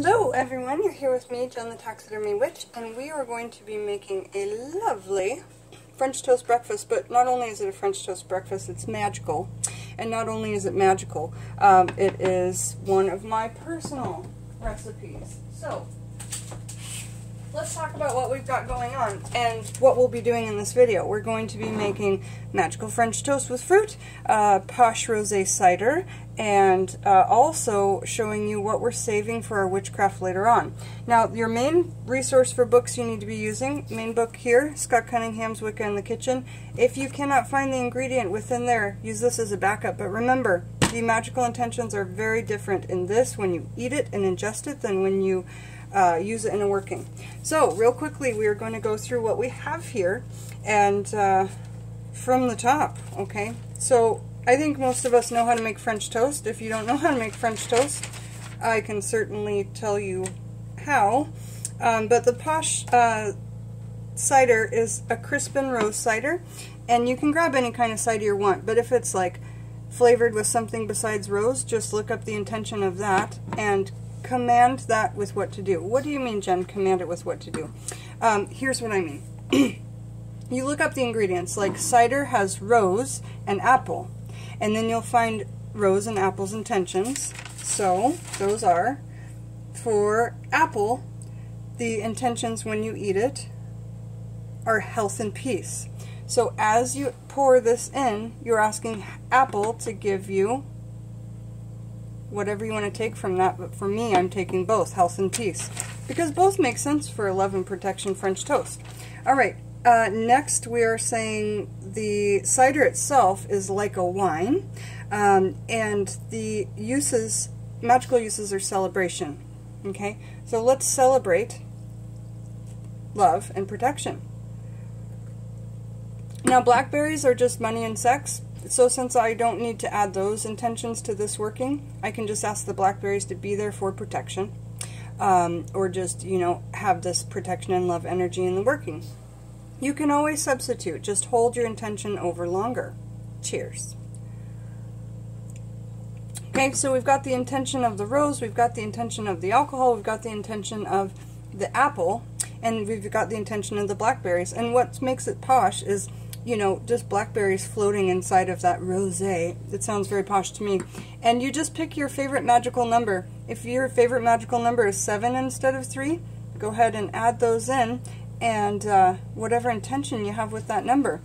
Hello everyone, you're here with me, Jen the Taxidermy Witch, and we are going to be making a lovely French toast breakfast, but not only is it a French toast breakfast, it's magical. And not only is it magical, um, it is one of my personal recipes. So, let's talk about what we've got going on and what we'll be doing in this video. We're going to be making magical French toast with fruit, uh, posh rosé cider, and uh, also showing you what we're saving for our witchcraft later on. Now, your main resource for books you need to be using, main book here, Scott Cunningham's Wicca in the Kitchen. If you cannot find the ingredient within there, use this as a backup. But remember, the magical intentions are very different in this when you eat it and ingest it than when you uh, use it in a working. So real quickly we are going to go through what we have here and uh, from the top, okay? So I think most of us know how to make French toast. If you don't know how to make French toast, I can certainly tell you how. Um, but the Posh uh, cider is a Crispin Rose cider, and you can grab any kind of cider you want, but if it's like flavored with something besides rose, just look up the intention of that and command that with what to do. What do you mean, Jen, command it with what to do? Um, here's what I mean. you look up the ingredients, like cider has rose and apple, and then you'll find rose and apple's intentions. So, those are, for apple, the intentions when you eat it are health and peace. So as you pour this in, you're asking apple to give you whatever you want to take from that, but for me, I'm taking both, health and peace, because both make sense for 11 protection French toast. All right, uh, next we are saying the cider itself is like a wine, um, and the uses, magical uses are celebration, okay? So let's celebrate love and protection. Now, blackberries are just money and sex, so since I don't need to add those intentions to this working, I can just ask the blackberries to be there for protection. Um, or just, you know, have this protection and love energy in the working. You can always substitute. Just hold your intention over longer. Cheers. Okay, so we've got the intention of the rose, we've got the intention of the alcohol, we've got the intention of the apple, and we've got the intention of the blackberries. And what makes it posh is you know, just blackberries floating inside of that rosé. It sounds very posh to me. And you just pick your favorite magical number. If your favorite magical number is 7 instead of 3, go ahead and add those in and uh, whatever intention you have with that number.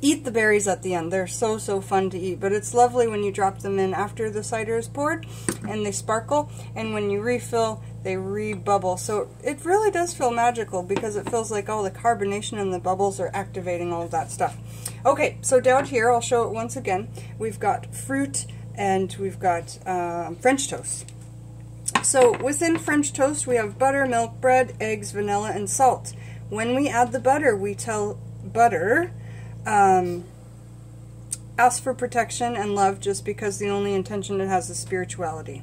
Eat the berries at the end. They're so, so fun to eat. But it's lovely when you drop them in after the cider is poured and they sparkle. And when you refill, they re-bubble. So it really does feel magical because it feels like all the carbonation and the bubbles are activating all of that stuff. Okay, so down here, I'll show it once again. We've got fruit and we've got um, French toast. So within French toast, we have butter, milk, bread, eggs, vanilla, and salt. When we add the butter, we tell butter, um, ask for protection and love just because the only intention it has is spirituality.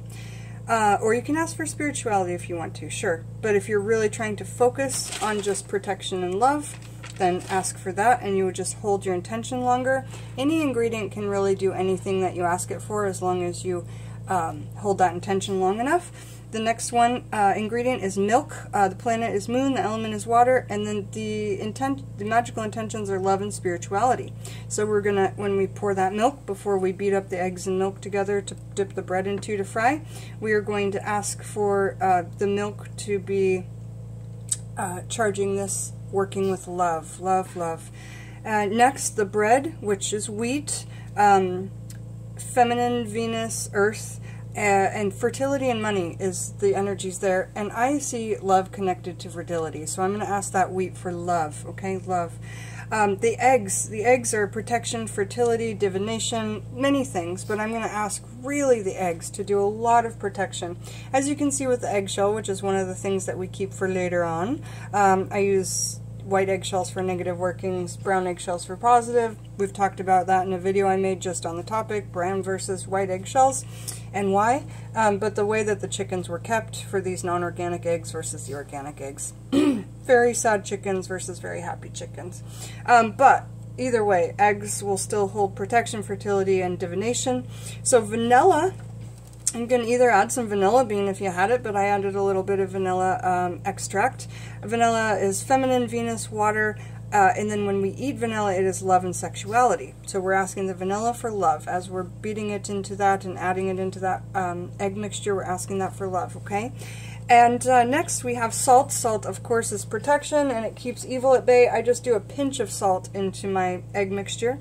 Uh, or you can ask for spirituality if you want to, sure. But if you're really trying to focus on just protection and love, then ask for that and you would just hold your intention longer. Any ingredient can really do anything that you ask it for as long as you um, hold that intention long enough. The next one uh, ingredient is milk. Uh, the planet is moon. The element is water. And then the intent, the magical intentions are love and spirituality. So we're gonna, when we pour that milk before we beat up the eggs and milk together to dip the bread into to fry, we are going to ask for uh, the milk to be uh, charging this, working with love, love, love. Uh, next, the bread, which is wheat, um, feminine, Venus, Earth and fertility and money is the energies there. And I see love connected to fertility. So I'm going to ask that wheat for love. Okay, love. Um, the eggs, the eggs are protection, fertility, divination, many things, but I'm going to ask really the eggs to do a lot of protection. As you can see with the eggshell, which is one of the things that we keep for later on, um, I use white eggshells for negative workings, brown eggshells for positive. We've talked about that in a video I made just on the topic, brown versus white eggshells and why, um, but the way that the chickens were kept for these non-organic eggs versus the organic eggs. very sad chickens versus very happy chickens. Um, but either way, eggs will still hold protection, fertility, and divination. So vanilla Going to either add some vanilla bean if you had it, but I added a little bit of vanilla um, extract. Vanilla is feminine, Venus, water, uh, and then when we eat vanilla, it is love and sexuality. So we're asking the vanilla for love. As we're beating it into that and adding it into that um, egg mixture, we're asking that for love, okay? And uh, next we have salt. Salt, of course, is protection and it keeps evil at bay. I just do a pinch of salt into my egg mixture.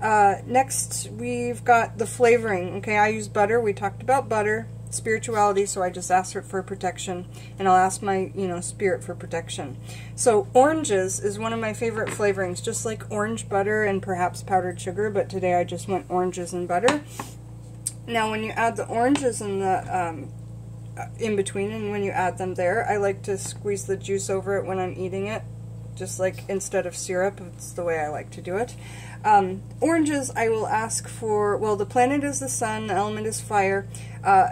Uh, next, we've got the flavoring. Okay, I use butter. We talked about butter spirituality, so I just ask for protection, and I'll ask my, you know, spirit for protection. So oranges is one of my favorite flavorings, just like orange butter and perhaps powdered sugar, but today I just went oranges and butter. Now when you add the oranges in the um, uh, in between and when you add them there, I like to squeeze the juice over it when I'm eating it, just like instead of syrup, it's the way I like to do it. Um, oranges, I will ask for, well, the planet is the sun, the element is fire. Uh,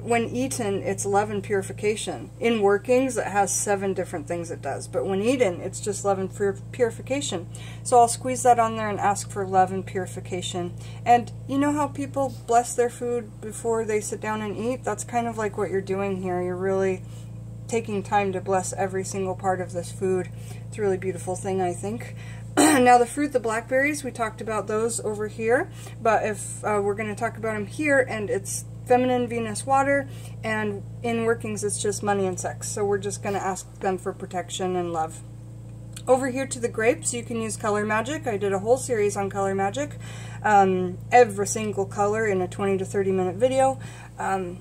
when eaten, it's love and purification. In workings, it has seven different things it does, but when eaten, it's just love and pur purification. So I'll squeeze that on there and ask for love and purification. And you know how people bless their food before they sit down and eat? That's kind of like what you're doing here. You're really taking time to bless every single part of this food. It's a really beautiful thing, I think. now the fruit, the blackberries, we talked about those over here, but if uh, we're going to talk about them here, and it's feminine Venus water, and in workings it's just money and sex. So we're just going to ask them for protection and love. Over here to the grapes, you can use Color Magic. I did a whole series on Color Magic, um, every single color in a 20 to 30 minute video. Um,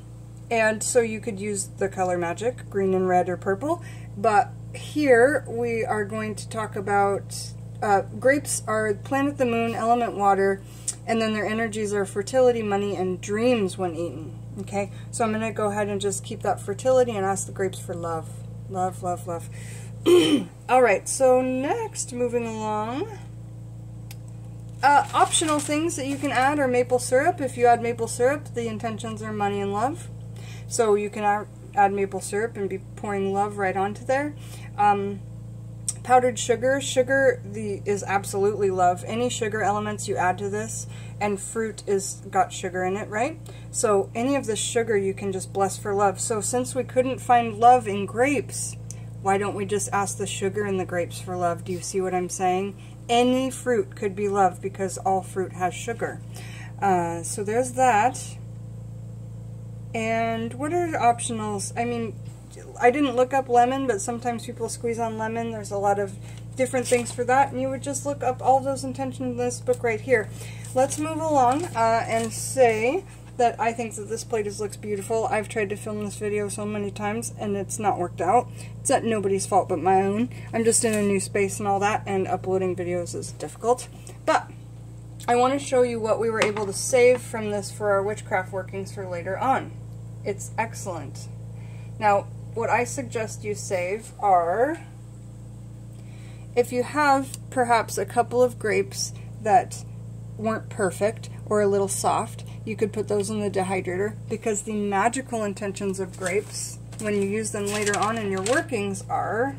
and so you could use the Color Magic, green and red or purple. But here we are going to talk about uh, grapes are planet the moon, element water, and then their energies are fertility, money, and dreams when eaten. Okay, so I'm going to go ahead and just keep that fertility and ask the grapes for love. Love, love, love. Alright, so next, moving along. Uh, optional things that you can add are maple syrup. If you add maple syrup, the intentions are money and love. So you can add, maple syrup and be pouring love right onto there. Um, powdered sugar. Sugar the is absolutely love. Any sugar elements you add to this, and fruit is got sugar in it, right? So any of the sugar you can just bless for love. So since we couldn't find love in grapes, why don't we just ask the sugar in the grapes for love? Do you see what I'm saying? Any fruit could be love because all fruit has sugar. Uh, so there's that. And what are optionals? I mean, I didn't look up lemon, but sometimes people squeeze on lemon. There's a lot of different things for that, and you would just look up all those intentions in this book right here. Let's move along uh, and say that I think that this plate just looks beautiful. I've tried to film this video so many times, and it's not worked out. It's not nobody's fault but my own. I'm just in a new space and all that, and uploading videos is difficult. But I want to show you what we were able to save from this for our witchcraft workings for later on. It's excellent. Now, what I suggest you save are if you have perhaps a couple of grapes that weren't perfect or a little soft, you could put those in the dehydrator because the magical intentions of grapes when you use them later on in your workings are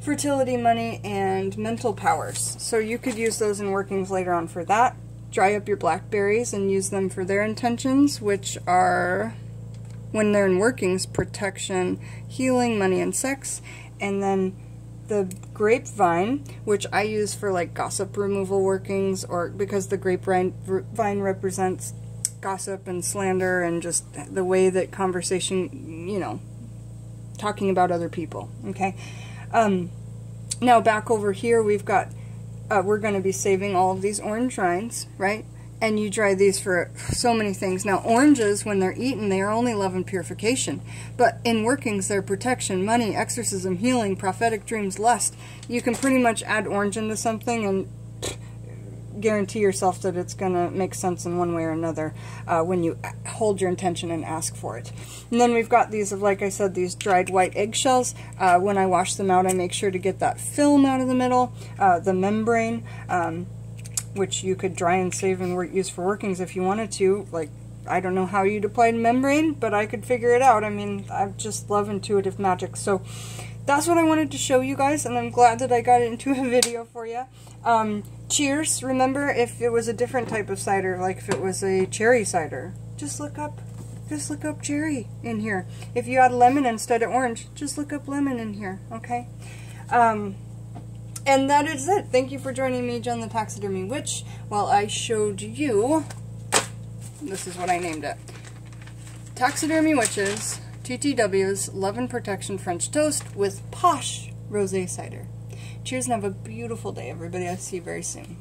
fertility, money, and mental powers. So you could use those in workings later on for that. Dry up your blackberries and use them for their intentions, which are when they're in workings, protection, healing, money, and sex. And then the grapevine, which I use for like gossip removal workings, or because the grapevine vine represents gossip and slander and just the way that conversation, you know, talking about other people. Okay. Um, now back over here, we've got, uh, we're going to be saving all of these orange rinds, right? and you dry these for so many things. Now, oranges, when they're eaten, they are only love and purification. But in workings, they're protection, money, exorcism, healing, prophetic dreams, lust. You can pretty much add orange into something and guarantee yourself that it's going to make sense in one way or another uh, when you hold your intention and ask for it. And then we've got these, of, like I said, these dried white eggshells. Uh, when I wash them out, I make sure to get that film out of the middle, uh, the membrane. Um, which you could dry and save and use for workings if you wanted to. Like, I don't know how you'd apply membrane, but I could figure it out. I mean, I just love intuitive magic. So that's what I wanted to show you guys, and I'm glad that I got it into a video for you. Um, cheers, remember if it was a different type of cider, like if it was a cherry cider, just look up just look up cherry in here. If you add lemon instead of orange, just look up lemon in here, okay? Um, and that is it. Thank you for joining me, Jen the Taxidermy Witch, while I showed you, this is what I named it, Taxidermy Witches, TTW's Love and Protection French Toast with Posh Rosé Cider. Cheers and have a beautiful day, everybody. I'll see you very soon.